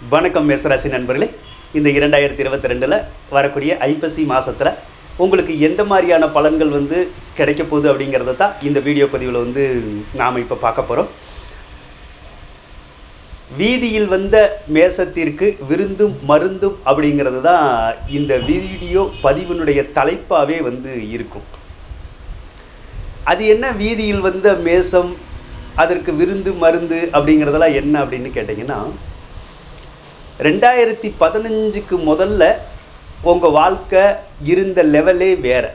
வணக்கம் மேசராசி நண்பர்களே. இந்த இரண்டாயிரத்தி இருபத்தி ரெண்டில் வரக்கூடிய ஐப்பசி மாதத்தில் உங்களுக்கு எந்த மாதிரியான பலன்கள் வந்து கிடைக்க போகுது அப்படிங்கிறத தான் இந்த வீடியோ பதிவில் வந்து நாம் இப்போ பார்க்க போகிறோம் வீதியில் வந்த மேசத்திற்கு விருந்தும் மருந்தும் அப்படிங்கிறது தான் இந்த வீடியோ பதிவினுடைய தலைப்பாகவே வந்து இருக்கும். அது என்ன வீதியில் வந்த மேசம் அதற்கு விருந்து மருந்து அப்படிங்கிறதெல்லாம் என்ன அப்படின்னு கேட்டிங்கன்னா ரெண்டாயிரத்தி பதினஞ்சுக்கு முதல்ல உங்கள் வாழ்க்கை இருந்த லெவலே வேறு.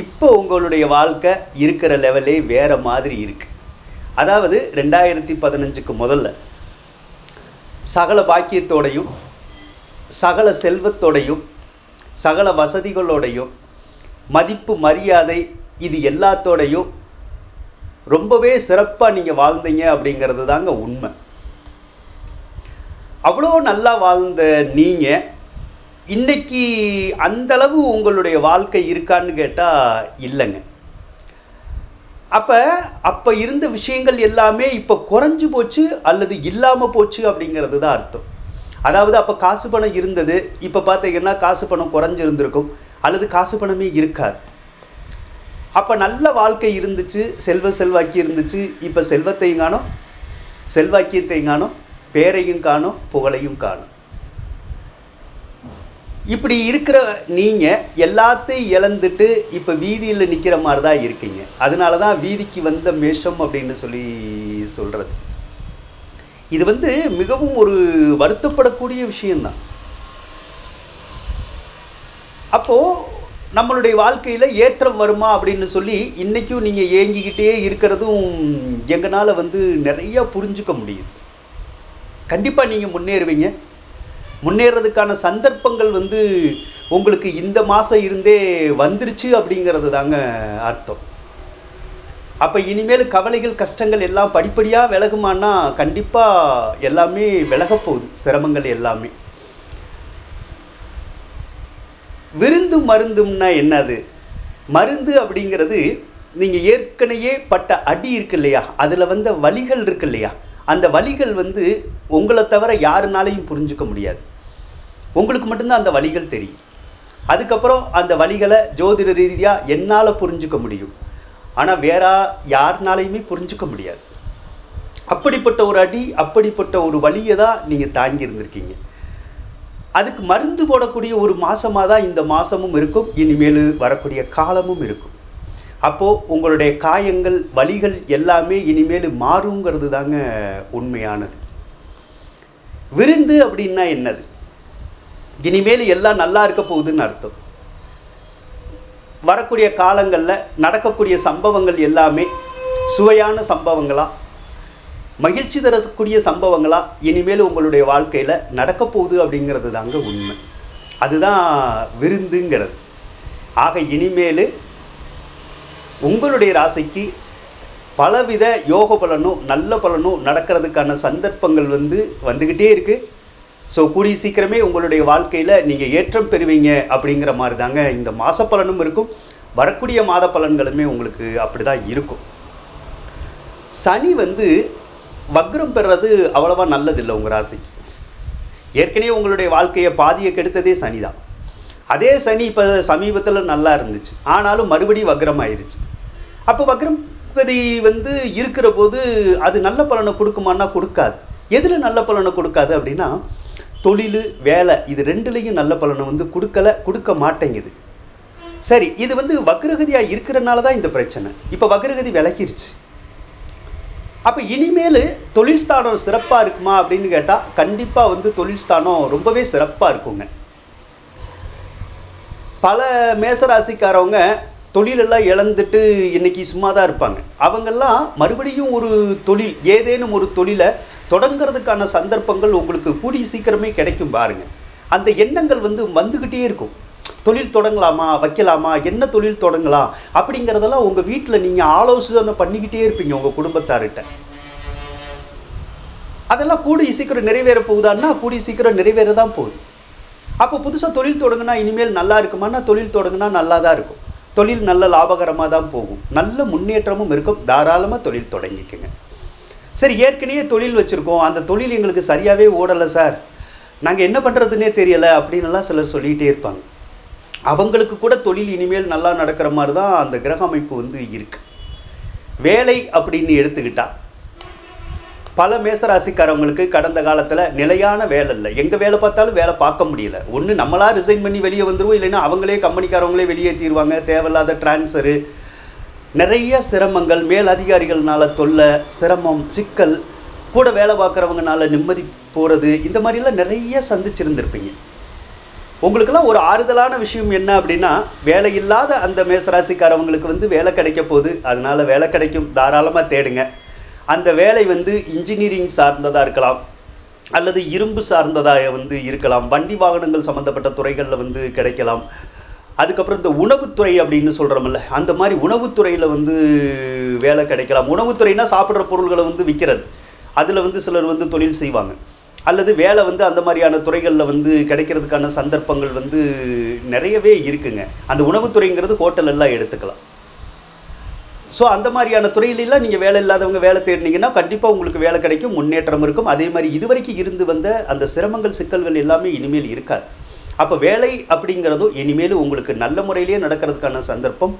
இப்போ உங்களுடைய வாழ்க்கை இருக்கிற லெவலே வேறு மாதிரி இருக்குது அதாவது ரெண்டாயிரத்தி பதினஞ்சுக்கு முதல்ல சகல பாக்கியத்தோடையும் சகல செல்வத்தோடையும் சகல வசதிகளோடையும் மதிப்பு மரியாதை இது எல்லாத்தோடையும் ரொம்பவே சிறப்பாக நீங்கள் வாழ்ந்தீங்க அப்படிங்கிறது தாங்க உண்மை. அவ்வளோ நல்லா வாழ்ந்த நீங்கள் இன்னைக்கு அந்தளவு உங்களுடைய வாழ்க்கை இருக்கான்னு கேட்டால் இல்லைங்க. அப்போ அப்போ இருந்த விஷயங்கள் எல்லாமே இப்போ குறைஞ்சு போச்சு அல்லது இல்லாமல் போச்சு அப்படிங்கிறது தான் அர்த்தம். அதாவது அப்போ காசு பணம் இருந்தது இப்போ பார்த்தீங்கன்னா காசு பணம் குறைஞ்சிருந்திருக்கும் அல்லது காசு பணமே இருக்காது. அப்போ நல்ல வாழ்க்கை இருந்துச்சு செல்வ செல்வாக்கி இருந்துச்சு இப்போ செல்வத்தையும் காணும் செல்வாக்கியத்தையும் காணும் பேரையும் காணும் புகழையும் காணும். இப்படி இருக்கிற நீங்கள் எல்லாத்தையும் இழந்துட்டு இப்போ வீதியில் நிற்கிற மாதிரி தான் இருக்கீங்க. அதனால தான் வீதிக்கு வந்த மேஷம் அப்படின்னு சொல்லி சொல்கிறது இது வந்து மிகவும் ஒரு வருத்தப்படக்கூடிய விஷயந்தான் அப்போது நம்மளுடைய வாழ்க்கையில் ஏற்றம் வருமா அப்படின்னு சொல்லி இன்றைக்கும் நீங்கள் ஏங்கிக்கிட்டே இருக்கிறதும் எங்களால் வந்து நிறையா புரிஞ்சுக்க முடியுது. கண்டிப்பாக நீங்கள் முன்னேறுவீங்க. முன்னேறதுக்கான சந்தர்ப்பங்கள் வந்து உங்களுக்கு இந்த மாதம் இருந்தே வந்துருச்சு அப்படிங்கிறது தாங்க அர்த்தம். அப்போ இனிமேல் கவலைகள் கஷ்டங்கள் எல்லாம் படிப்படியாக விலகுமானா கண்டிப்பாக எல்லாமே விலகப்போகுது சிரமங்கள் எல்லாமே. விருந்து மருந்தும்னா என்னது? மருந்து அப்படிங்கிறது நீங்கள் ஏற்கனவே பட்ட அடி இருக்கு இல்லையா? அதில் வந்த வலிகள் இருக்கு இல்லையா? அந்த வலிகள் வந்து உங்களை தவிர யாருனாலையும் புரிஞ்சுக்க முடியாது. உங்களுக்கு மட்டும்தான் அந்த வழிகள் தெரியும். அதுக்கப்புறம் அந்த வலிகளை ஜோதிட ரீதியாக என்னால் புரிஞ்சுக்க முடியும். ஆனால் வேற யாருனாலையுமே புரிஞ்சுக்க முடியாது. அப்படிப்பட்ட ஒரு அடி அப்படிப்பட்ட ஒரு வலியை தான் நீங்கள் தாங்கி இருந்திருக்கீங்க. அதுக்கு மருந்து போடக்கூடிய ஒரு மாதமாக தான் இந்த மாதமும் இருக்கும். இனிமேல் வரக்கூடிய காலமும் இருக்கும். அப்போது உங்களுடைய காயங்கள் வலிகள் எல்லாமே இனிமேல் மாறுங்கிறது தாங்க உண்மையானது. விருந்து அப்படின்னா என்னது? இனிமேல் எல்லாம் நல்லா இருக்க போகுதுன்னு அர்த்தம். வரக்கூடிய காலங்களில் நடக்கக்கூடிய சம்பவங்கள் எல்லாமே சுவையான சம்பவங்களாக மகிழ்ச்சி தரக்கூடிய சம்பவங்களாக இனிமேல் உங்களுடைய வாழ்க்கையில் நடக்க போகுது அப்படிங்கிறது தாங்க உண்மை. அதுதான் விருந்துங்கிறது. ஆக இனிமேல் உங்களுடைய ராசிக்கு பலவித யோக பலனும் நல்ல பலனும் நடக்கிறதுக்கான சந்தர்ப்பங்கள் வந்து வந்துக்கிட்டே இருக்குது ஸோ கூடிய சீக்கிரமே உங்களுடைய வாழ்க்கையில் நீங்கள் ஏற்றம் பெறுவீங்க அப்படிங்கிற மாதிரி தாங்க இந்த மாத பலனும் இருக்கும். வரக்கூடிய மாத பலன்களுமே உங்களுக்கு அப்படி தான் இருக்கும். சனி வந்து வக்ரம் பெறது அவ்வளவா நல்லதில்லை உங்கள் ராசிக்கு. ஏற்கனவே உங்களுடைய வாழ்க்கையை பாதியை கெடுத்ததே சனி தான் அதே சனி இப்போ சமீபத்தில் நல்லா இருந்துச்சு. ஆனாலும் மறுபடியும் வக்ரம் ஆயிருச்சு. அப்போ வக்ரம் கதி வந்து இருக்கிற போது அது நல்ல பலனை கொடுக்குமான்னா கொடுக்காது. எதில் நல்ல பலனை கொடுக்காது அப்படின்னா தொழில் வேலை இது ரெண்டுலேயும் நல்ல பலனை வந்து கொடுக்கல கொடுக்க மாட்டேங்குது. சரி இது வந்து வக்ரகதியாக இருக்கிறனால தான் இந்த பிரச்சனை. இப்போ வக்ரகதி விலகிருச்சு. அப்போ இனிமேல் தொழில் ஸ்தானம் சிறப்பாக இருக்குமா அப்படின்னு கேட்டால் கண்டிப்பாக வந்து தொழில் ஸ்தானம் ரொம்பவே சிறப்பாக இருக்குங்க. பல மேசராசிக்காரவங்க தொழிலெல்லாம் இழந்துட்டு இன்னைக்கு சும்மா தான் இருப்பாங்க. அவங்கெல்லாம் மறுபடியும் ஒரு தொழில் ஏதேனும் ஒரு தொழிலை தொடங்கிறதுக்கான சந்தர்ப்பங்கள் உங்களுக்கு கூடிய சீக்கிரமே கிடைக்கும் பாருங்க. அந்த எண்ணங்கள் வந்து வந்துக்கிட்டே இருக்கும். தொழில் தொடங்கலாமா வைக்கலாமா என்ன தொழில் தொடங்கலாம் அப்படிங்கிறதெல்லாம் உங்கள் வீட்டில் நீங்கள் ஆலோசனை பண்ணிக்கிட்டே இருப்பீங்க உங்கள் குடும்பத்தார்கிட்ட. அதெல்லாம் கூடிய சீக்கிரம் நிறைவேற போகுதான்னா கூடிய சீக்கிரம் நிறைவேற தான் போகுது. அப்போ புதுசாக தொழில் தொடங்கினா இனிமேல் நல்லா இருக்குமான்னா தொழில் தொடங்கினா நல்லா தான் இருக்கும். தொழில் நல்ல லாபகரமாக தான் போகும். நல்ல முன்னேற்றமும் இருக்கும். தாராளமாக தொழில் தொடங்கிக்கங்க. சரி ஏற்கனவே தொழில் வச்சுருக்கோம். அந்த தொழில் எங்களுக்கு சரியாகவே ஓடலை சார். நாங்கள் என்ன பண்ணுறதுனே தெரியலை அப்படின்னுலாம் சிலர் சொல்லிகிட்டே இருப்பாங்க. அவங்களுக்கு கூட தொழில் இனிமேல் நல்லா நடக்கிற மாதிரி தான் அந்த கிரக அமைப்பு வந்து இருக்குது வேலை அப்படின்னு எடுத்துக்கிட்டால் பல மேசராசிக்காரவங்களுக்கு கடந்த காலத்தில் நிலையான வேலை இல்லை. எங்கே வேலை பார்த்தாலும் வேலை பார்க்க முடியல. ஒன்று நம்மளாக ரிசைன் பண்ணி வெளியே வந்துடுவோம் இல்லைன்னா அவங்களே கம்பெனிக்காரவங்களே வெளியேற்றிடுவாங்க தேவையில்லாத டிரான்ஸ்ஃபரு நிறைய சிரமங்கள் மேல் அதிகாரிகள்னால தொல்லை சிரமம் சிக்கல் கூட வேலை பார்க்குறவங்கனால நிம்மதி போகிறது இந்த மாதிரிலாம் நிறைய சந்திச்சிருந்திருப்பீங்க. உங்களுக்கெல்லாம் ஒரு ஆறுதலான விஷயம் என்ன அப்படின்னா வேலை இல்லாத அந்த மேசராசிக்காரவங்களுக்கு வந்து வேலை கிடைக்க போகுது. அதனால் வேலை கிடைக்கும். தாராளமாக தேடுங்க. அந்த வேலை வந்து இன்ஜினியரிங் சார்ந்ததாக இருக்கலாம் அல்லது இரும்பு சார்ந்ததாக வந்து இருக்கலாம் வண்டி வாகனங்கள் சம்மந்தப்பட்ட துறைகளில் வந்து கிடைக்கலாம். அதுக்கப்புறம் இந்த உணவுத்துறை அப்படின்னு சொல்கிறோம்ல அந்த மாதிரி உணவுத்துறையில் வந்து வேலை கிடைக்கலாம். உணவுத்துறைனா சாப்பிட்ற பொருள்களை வந்து விற்கிறது அதில் வந்து சிலர் வந்து தொழில் செய்வாங்க. அல்லது வேலை வந்து அந்த மாதிரியான துறைகளில் வந்து கிடைக்கிறதுக்கான சந்தர்ப்பங்கள் வந்து நிறையவே இருக்குங்க. அந்த உணவுத்துறைங்கிறது ஹோட்டல் எல்லாம் எடுத்துக்கலாம். ஸோ அந்த மாதிரியான துறையிலெல்லாம் நீங்கள் வேலை இல்லாதவங்க வேலை தேடினீங்கன்னா கண்டிப்பாக உங்களுக்கு வேலை கிடைக்கும் முன்னேற்றம் இருக்கும். அதே மாதிரி இதுவரைக்கும் இருந்து வந்த அந்த சிரமங்கள் சிக்கல்கள் எல்லாமே இனிமேல் இருக்காது. அப்போ வேலை அப்படிங்கிறதும் இனிமேல் உங்களுக்கு நல்ல முறையிலேயே நடக்கிறதுக்கான சந்தர்ப்பம்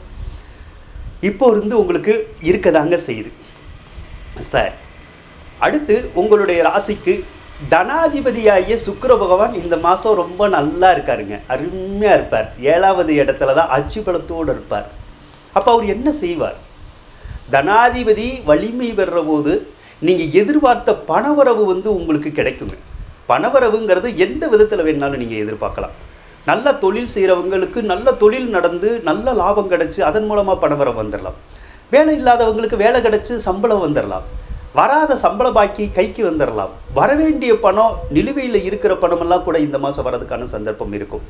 இப்போ இருந்து உங்களுக்கு இருக்கதாங்க செய்யுது. சார் அடுத்து உங்களுடைய ராசிக்கு தனாதிபதியாகிய சுக்கர பகவான் இந்த மாதம் ரொம்ப நல்லா இருக்காருங்க. அருமையாக இருப்பார். ஏழாவது இடத்துல தான் அச்சு பலத்தோடு இருப்பார். அப்போ அவர் என்ன செய்வார்? தனாதிபதி வலிமை பெறுற போது நீங்கள் எதிர்பார்த்த பணவரவு வந்து உங்களுக்கு கிடைக்குங்க. பணவரவுங்கிறது எந்த விதத்தில் வேணாலும் நீங்கள் எதிர்பார்க்கலாம். நல்ல தொழில் செய்கிறவங்களுக்கு நல்ல தொழில் நடந்து நல்ல லாபம் கிடச்சி அதன் மூலமாக பணவரவு வந்துடலாம் வேலை இல்லாதவங்களுக்கு வேலை கிடச்சி சம்பளம் வந்துடலாம் வராத சம்பள பாக்கி கைக்கு வந்துடலாம் வரவேண்டிய பணம் நிலுவையில் இருக்கிற பணமெல்லாம் கூட இந்த மாதம் வரதுக்கான சந்தர்ப்பம் இருக்கும்.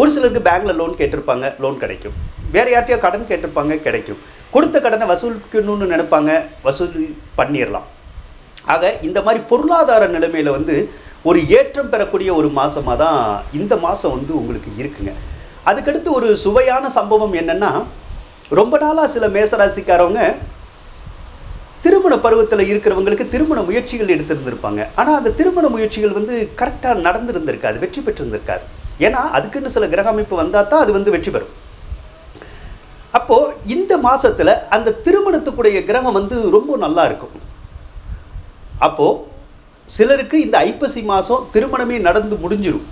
ஒரு சிலருக்கு பேங்க்கில் லோன் கேட்டிருப்பாங்க லோன் கிடைக்கும். வேறு யார்ட்டையோ கடன் கேட்டிருப்பாங்க கிடைக்கும். கொடுத்த கடனை வசூலிக்கணும்னு நினைப்பாங்க வசூல் பண்ணிடலாம் ஆக இந்த மாதிரி பொருளாதார நிலைமையில் வந்து ஒரு ஏற்றம் பெறக்கூடிய ஒரு மாதமாக தான் இந்த மாதம் வந்து உங்களுக்கு இருக்குங்க. அதுக்கடுத்து ஒரு சுவையான சம்பவம் என்னென்னா ரொம்ப நாளாக சில மேசராசிக்காரவங்க திருமண பருவத்தில் இருக்கிறவங்களுக்கு திருமண முயற்சிகள் எடுத்திருந்திருப்பாங்க. ஆனால் அந்த திருமண முயற்சிகள் வந்து கரெக்டாக நடந்திருந்திருக்காது வெற்றி பெற்றிருந்திருக்காது. ஏன்னா அதுக்குன்னு சில கிரக அமைப்பு வந்தால் தான் அது வந்து வெற்றி பெறும். அப்போது இந்த மாதத்தில் அந்த திருமணத்துக்குடைய கிரகம் வந்து ரொம்ப நல்லா இருக்கும். அப்போது சிலருக்கு இந்த ஐப்பசி மாதம் திருமணமே நடந்து முடிஞ்சிடும்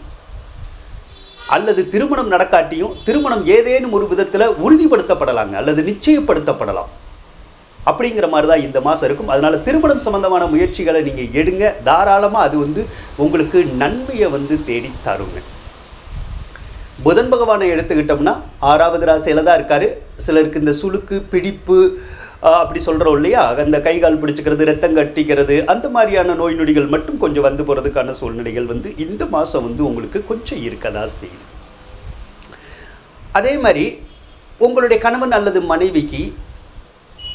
அல்லது திருமணம் நடக்காட்டியும் திருமணம் ஏதேனும் ஒரு விதத்தில் உறுதிப்படுத்தப்படலாங்க அல்லது நிச்சயப்படுத்தப்படலாம். அப்படிங்கிற மாதிரி தான் இந்த மாதம் இருக்கும். அதனால் திருமணம் சம்பந்தமான முயற்சிகளை நீங்கள் எடுங்க. தாராளமாக அது வந்து உங்களுக்கு நன்மையை வந்து தேடி தருங்க. புதன் பகவானை எடுத்துக்கிட்டோம்னா ஆறாவது ராசியில் தான் இருக்கார். சிலருக்கு இந்த சுளுக்கு பிடிப்பு அப்படி சொல்கிறோம் இல்லையா? அந்த கை கால் பிடிச்சிக்கிறது ரத்தம் கட்டிக்கிறது அந்த மாதிரியான நோய் நொடிகள் மட்டும் கொஞ்சம் வந்து போகிறதுக்கான சூழ்நிலைகள் வந்து இந்த மாதம் வந்து உங்களுக்கு கொஞ்சம் இருக்கதா செய்யுது. அதே மாதிரி உங்களுடைய கணவன் அல்லது மனைவிக்கு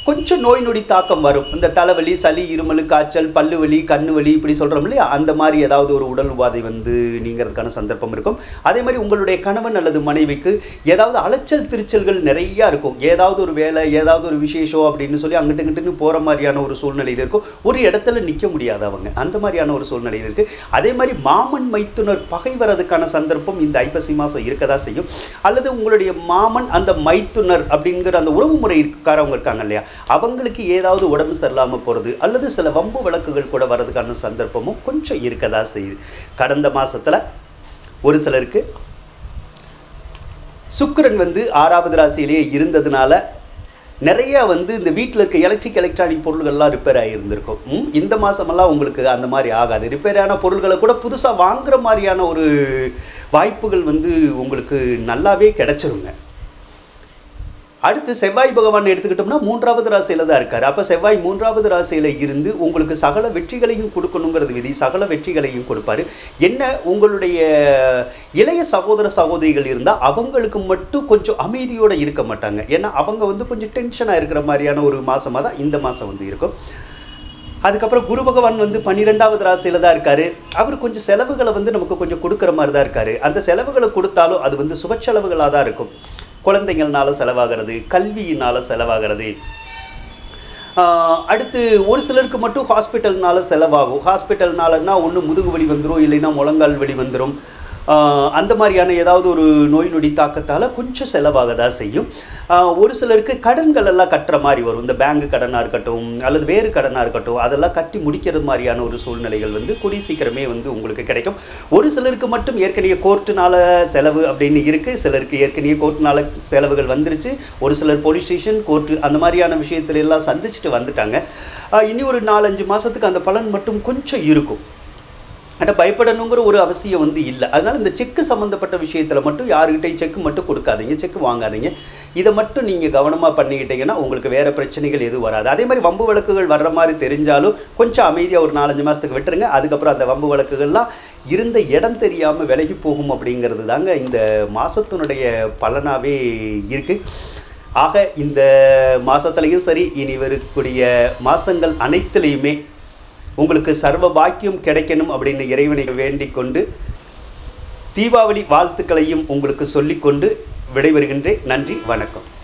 கொஞ்சம் நோய் நொடி தாக்கம் வரும். இந்த தலைவலி சளி இருமல் காய்ச்சல் பல்லு வலி கண்ணு வலி இப்படி சொல்கிறோம் இல்லையா? அந்த மாதிரி ஏதாவது ஒரு உடல் உபாதை வந்து நீங்கிறதுக்கான சந்தர்ப்பம் இருக்கும். அதே மாதிரி உங்களுடைய கணவன் அல்லது மனைவிக்கு ஏதாவது அலைச்சல் திருச்சல்கள் நிறையா இருக்கும். ஏதாவது ஒரு வேலை ஏதாவது ஒரு விசேஷம் அப்படின்னு சொல்லி அங்கிட்டு இங்கிட்டுன்னு போகிற மாதிரியான ஒரு சூழ்நிலையில் இருக்கும். ஒரு இடத்துல நிற்க முடியாது அவங்க. அந்த மாதிரியான ஒரு சூழ்நிலையில் இருக்குது அதே மாதிரி மாமன் மைத்துனர் பகை வரதுக்கான சந்தர்ப்பம் இந்த ஐப்பசி மாதம் இருக்கதா செய்யும். அல்லது உங்களுடைய மாமன் அந்த மைத்துனர் அப்படிங்கிற அந்த உறவு முறைக்காரவங்க இருக்காங்க இல்லையா? அவங்களுக்கு ஏதாவது உடம்பு சரியில்லாமல் போகிறது அல்லது சில வம்பு வழக்குகள் கூட வர்றதுக்கான சந்தர்ப்பமும் கொஞ்சம் இருக்கதா செய்யுது. கடந்த மாசத்துல ஒரு சிலருக்கு சுக்கரன் வந்து ஆறாவது ராசியிலேயே இருந்ததுனால நிறைய வந்து இந்த வீட்டில் இருக்க எலக்ட்ரிக் எலக்ட்ரானிக் பொருள்கள்லாம் ரிப்பேர் ஆகியிருந்திருக்கும் இந்த மாதமெல்லாம் உங்களுக்கு அந்த மாதிரி ஆகாது. ரிப்பேர் ஆன பொருள்களை கூட புதுசாக வாங்குற மாதிரியான ஒரு வாய்ப்புகள் வந்து உங்களுக்கு நல்லாவே கிடைச்சிருங்க. அடுத்து செவ்வாய் பகவான் எடுத்துக்கிட்டோம்னா மூன்றாவது ராசியில தான் இருக்கார். அப்போ செவ்வாய் மூன்றாவது ராசியில இருந்து உங்களுக்கு சகல வெற்றிகளையும் கொடுக்கணுங்கிறது விதி சகல வெற்றிகளையும் கொடுப்பாரு. என்ன உங்களுடைய இளைய சகோதர சகோதரிகள் இருந்தால் அவங்களுக்கு மட்டும் கொஞ்சம் அமைதியோடு இருக்க மாட்டாங்க. ஏன்னா அவங்க வந்து கொஞ்சம் டென்ஷனாக இருக்கிற மாதிரியான ஒரு மாதமாக தான் இந்த மாதம் வந்து இருக்கும். அதுக்கப்புறம் குரு பகவான் வந்து பன்னிரெண்டாவது ராசியில் தான் இருக்கார். அவர் கொஞ்சம் செலவுகளை வந்து நமக்கு கொஞ்சம் கொடுக்குற மாதிரி தான் இருக்கார். அந்த செலவுகளை கொடுத்தாலும் அது வந்து சுப செலவுகளாக தான் இருக்கும். குழந்தைங்கள்னால செலவாகிறது கல்வியினால செலவாகிறது. ஆஹ் அடுத்து ஒரு சிலருக்கு மட்டும் ஹாஸ்பிட்டல்னால செலவாகும். ஹாஸ்பிட்டல்னாலன்னா ஒன்று முதுகு வலி வந்துடும் இல்லைன்னா முழங்கால் வலி வந்துடும் அந்த மாதிரியான ஏதாவது ஒரு நோய் நொடி தாக்கத்தால் கொஞ்சம் செலவாக தான் செய்யும். ஒரு சிலருக்கு கடன்கள் எல்லாம் கட்டுற மாதிரி வரும். இந்த பேங்க் கடனாக இருக்கட்டும் அல்லது வேறு கடனாக இருக்கட்டும் அதெல்லாம் கட்டி முடிக்கிறது மாதிரியான ஒரு சூழ்நிலைகள் வந்து கூடி சீக்கிரமே வந்து உங்களுக்கு கிடைக்கும். ஒரு சிலருக்கு மட்டும் ஏற்கனவே கோர்ட்டுனால செலவு அப்படின்னு இருக்குது சிலருக்கு ஏற்கனவே கோர்ட்டுனால செலவுகள் வந்துருச்சு. ஒரு சிலர் போலீஸ் ஸ்டேஷன் கோர்ட்டு அந்த மாதிரியான விஷயத்துல எல்லாம் சந்திச்சுட்டு வந்துட்டாங்க. இனி ஒரு நாலஞ்சு மாதத்துக்கு அந்த பலன் மட்டும் கொஞ்சம் இருக்கும். ஆனால் பயப்படணுங்கிற ஒரு அவசியம் வந்து இல்லை. அதனால் இந்த செக்கு சம்மந்தப்பட்ட விஷயத்தில் மட்டும் யாருக்கிட்டையும் செக்கு மட்டும் கொடுக்காதீங்க செக்கு வாங்காதீங்க. இதை மட்டும் நீங்கள் கவனமாக பண்ணிக்கிட்டீங்கன்னா உங்களுக்கு வேறு பிரச்சனைகள் எதுவும் வராது. அதே மாதிரி வம்பு வழக்குகள் வர்ற மாதிரி தெரிஞ்சாலும் கொஞ்சம் அமைதியாக ஒரு நாலஞ்சு மாதத்துக்கு விட்டுருங்க. அதுக்கப்புறம் அந்த வம்பு வழக்குகள்லாம் இருந்த இடம் தெரியாமல் விலகி போகும் அப்படிங்கிறது தாங்க இந்த மாதத்தினுடைய பலனாகவே இருக்குது ஆக இந்த மாதத்துலேயும் சரி இனி வரக்கூடிய மாதங்கள் அனைத்துலேயுமே உங்களுக்கு சர்வ பாக்கியம் கிடைக்கணும் அப்படின்னு இறைவனை வேண்டிக் கொண்டு தீபாவளி வாழ்த்துக்களையும் உங்களுக்கு சொல்லிக்கொண்டு விடைபெறுகின்றேன். நன்றி வணக்கம்.